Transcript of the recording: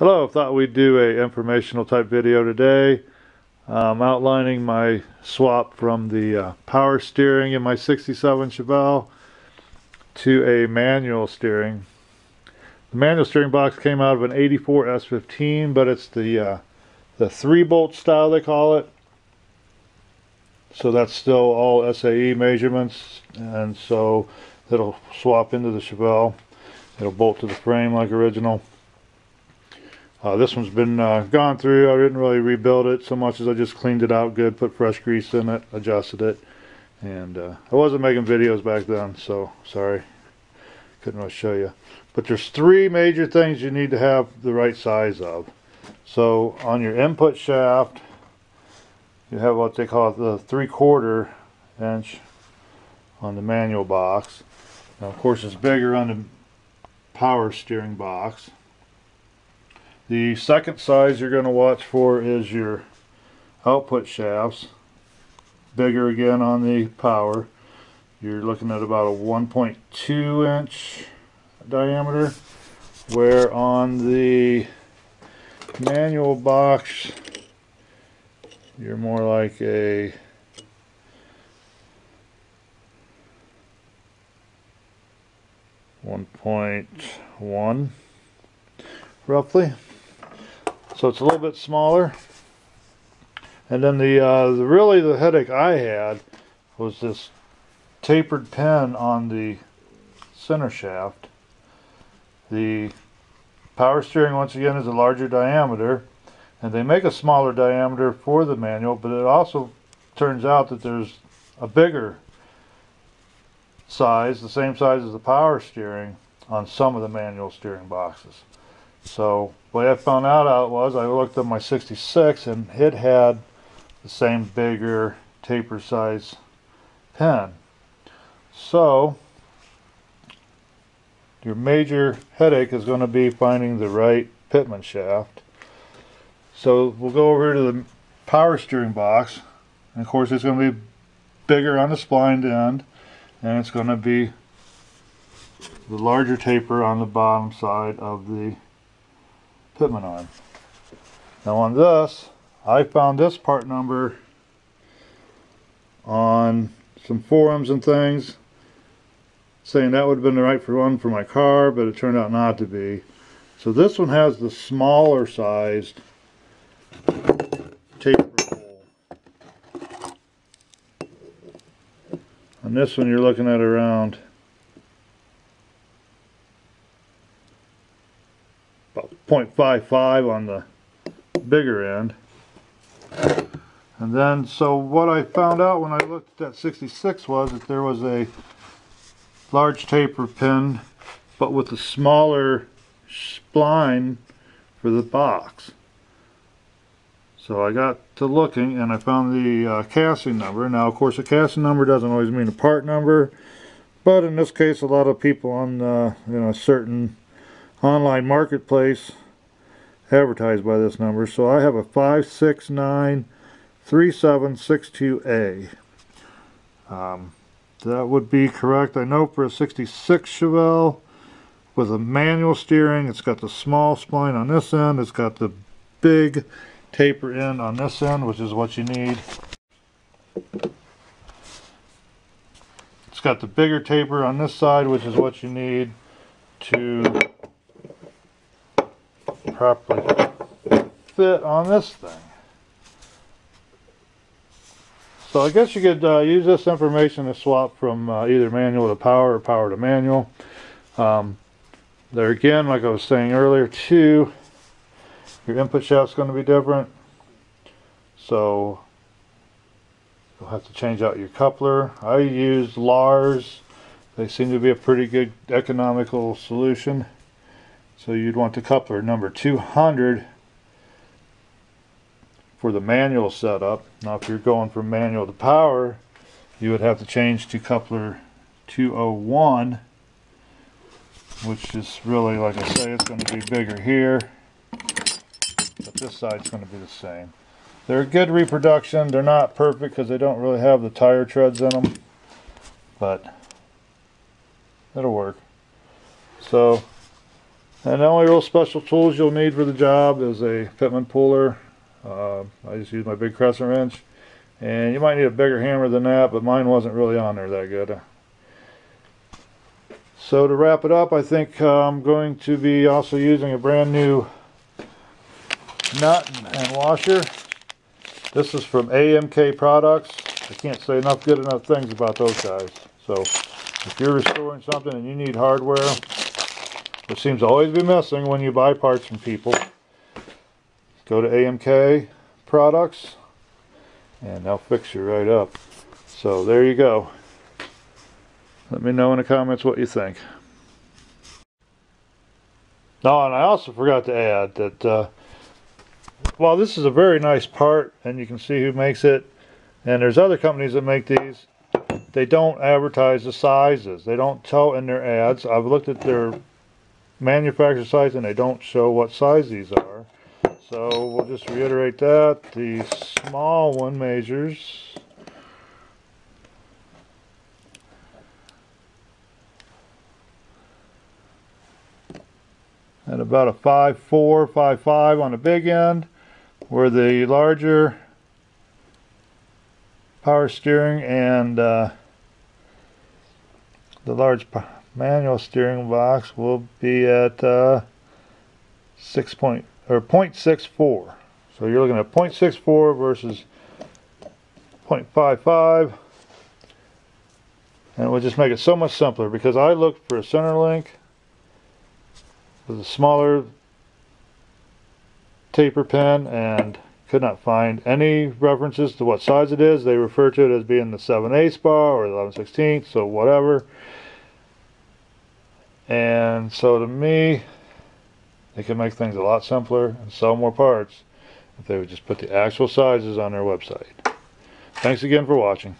Hello, thought we'd do a informational type video today. Um, outlining my swap from the uh, power steering in my 67 Chevelle to a manual steering. The manual steering box came out of an 84 S15, but it's the uh, the three bolt style they call it. So that's still all SAE measurements, and so it'll swap into the Chevelle. It'll bolt to the frame like original. Uh, this one's been uh, gone through. I didn't really rebuild it so much as I just cleaned it out good, put fresh grease in it, adjusted it. And uh, I wasn't making videos back then, so sorry. Couldn't really show you. But there's three major things you need to have the right size of. So on your input shaft, you have what they call the three quarter inch on the manual box. Now of course it's bigger on the power steering box the second size you're going to watch for is your output shafts. Bigger again on the power. You're looking at about a 1.2 inch diameter. Where on the manual box you're more like a one point one roughly so it's a little bit smaller. And then the, uh, the really the headache I had was this tapered pin on the center shaft. The power steering once again is a larger diameter and they make a smaller diameter for the manual but it also turns out that there's a bigger size the same size as the power steering on some of the manual steering boxes so what I found out, was I looked at my 66 and it had the same bigger taper size pin. So your major headache is going to be finding the right pitman shaft. So we'll go over to the power steering box. And of course it's going to be bigger on the splined end and it's going to be the larger taper on the bottom side of the pitman arm. Now on this, I found this part number on some forums and things saying that would have been the right for one for my car, but it turned out not to be. So this one has the smaller sized taper hole. On this one you're looking at around 0.55 on the bigger end. And then, so what I found out when I looked at 66 was that there was a large taper pin, but with a smaller spline for the box. So I got to looking and I found the uh, casting number. Now, of course, a casting number doesn't always mean a part number, but in this case, a lot of people on uh, you know certain online marketplace advertised by this number. So I have a 5693762A. Um, that would be correct. I know for a 66 Chevelle with a manual steering, it's got the small spline on this end, it's got the big taper end on this end, which is what you need. It's got the bigger taper on this side, which is what you need to properly fit on this thing. So I guess you could uh, use this information to swap from uh, either manual to power or power to manual. Um, there again, like I was saying earlier too, your input shaft is going to be different. So you'll have to change out your coupler. I use Lars. They seem to be a pretty good economical solution. So you'd want the coupler number 200 for the manual setup. Now if you're going from manual to power, you would have to change to coupler 201 which is really, like I say, it's going to be bigger here. But this side's going to be the same. They're a good reproduction. They're not perfect because they don't really have the tire treads in them. But it'll work. So And the only real special tools you'll need for the job is a Pitman puller. Uh, I just use my big crescent wrench. And you might need a bigger hammer than that, but mine wasn't really on there that good. So to wrap it up, I think uh, I'm going to be also using a brand new nut and washer. This is from AMK Products. I can't say enough good enough things about those guys. So if you're restoring something and you need hardware, which seems to always be missing when you buy parts from people, go to AMK Products and they'll fix you right up. So there you go. Let me know in the comments what you think. Oh, and I also forgot to add that uh, while this is a very nice part, and you can see who makes it, and there's other companies that make these, they don't advertise the sizes. They don't tell in their ads. I've looked at their manufacturer size and they don't show what size these are. So we'll just reiterate that. The small one measures at about a 5'4", 5'5", on the big end, where the larger power steering and uh, the large manual steering box will be at uh, 6 point or 0.64 so you're looking at 0.64 versus 0.55 and it will just make it so much simpler because I looked for a center link with a smaller taper pin and could not find any references to what size it is. They refer to it as being the 7 8 bar or 11 16 so whatever. And so to me, they could make things a lot simpler and sell more parts if they would just put the actual sizes on their website. Thanks again for watching.